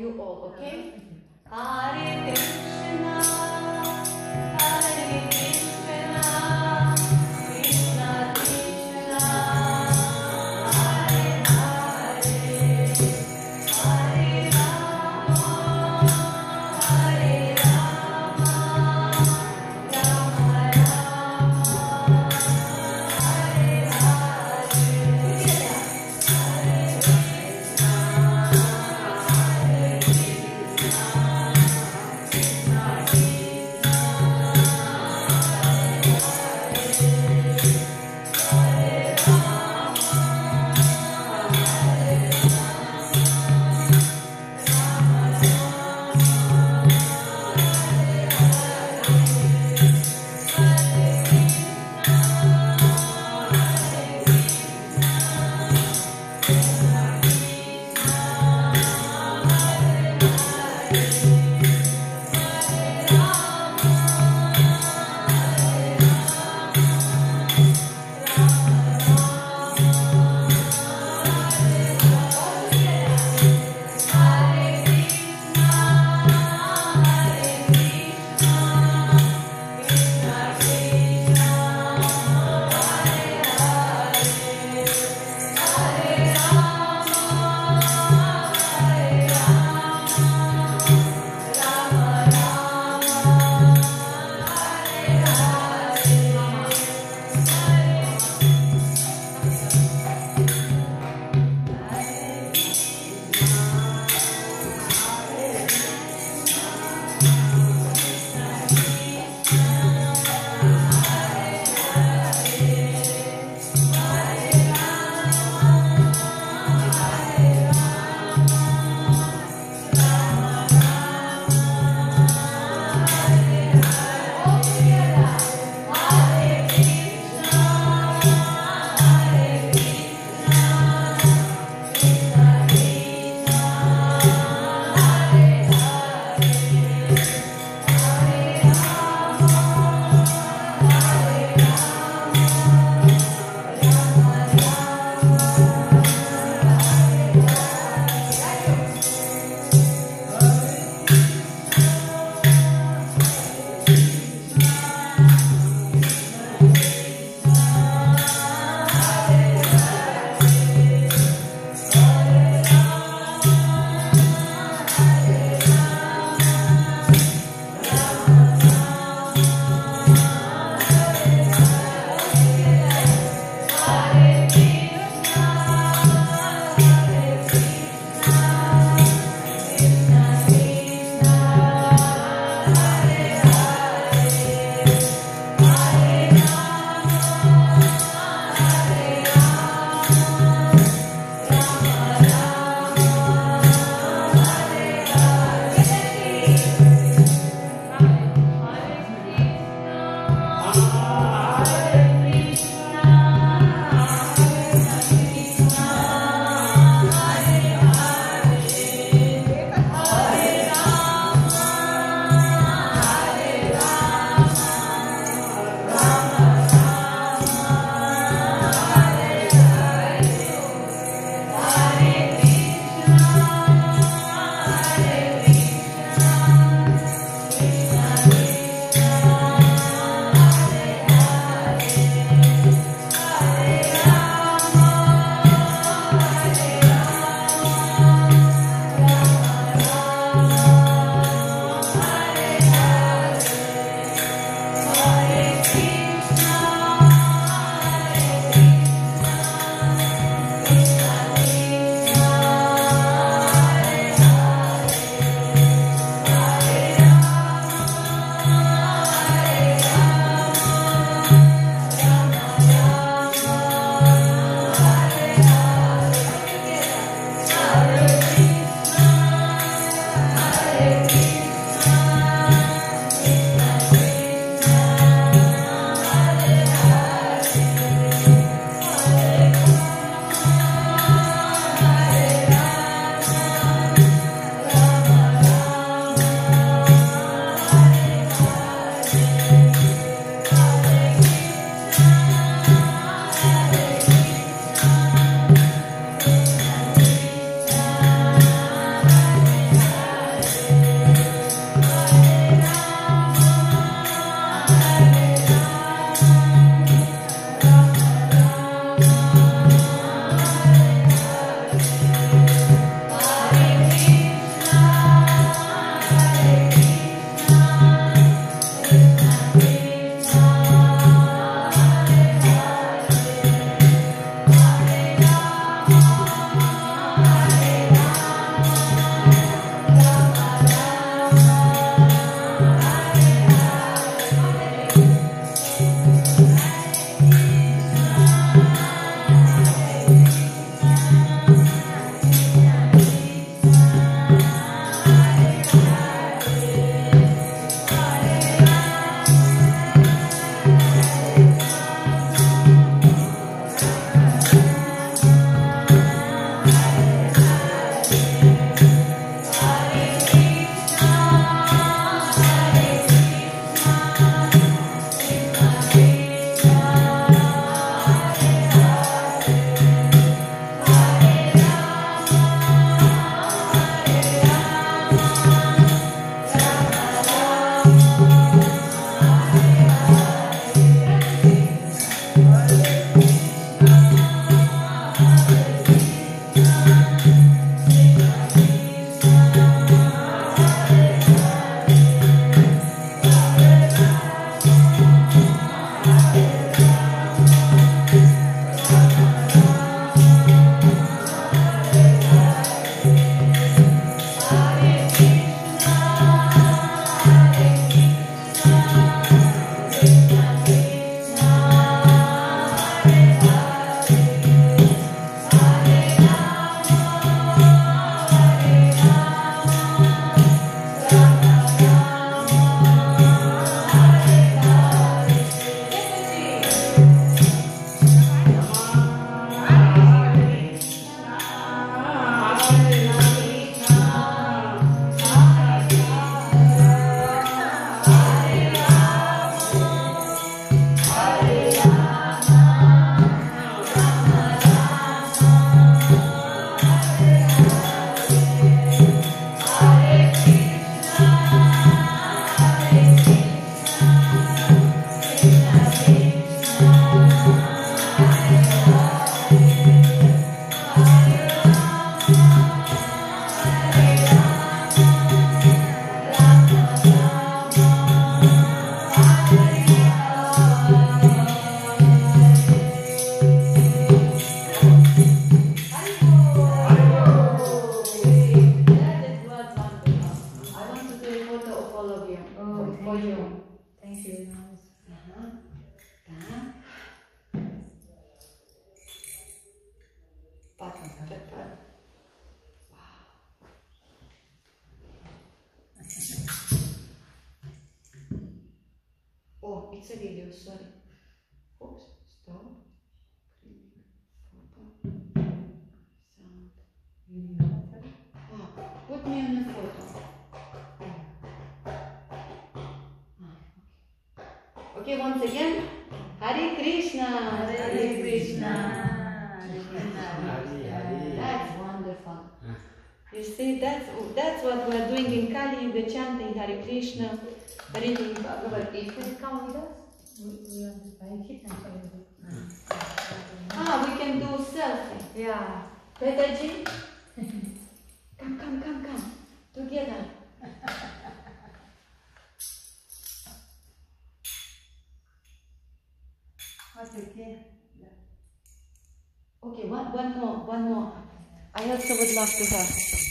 you all, okay? Uh-huh. Hare Krishna, Tem que não. Tá. Pá, pá, pá, pá. Oh, it's a video, sorry. Okay, once again. Hare Krishna. Hare Krishna. Hare Krishna. Hare Hare. That's wonderful. You see, that's that's what we're doing in Kali Yuga, chanting Hare Krishna, reading Bhagavad Gita. Come with us. Ah, we can do selfie. Yeah. Petaji, come, Okay, one, one more, one more. I also would love to have.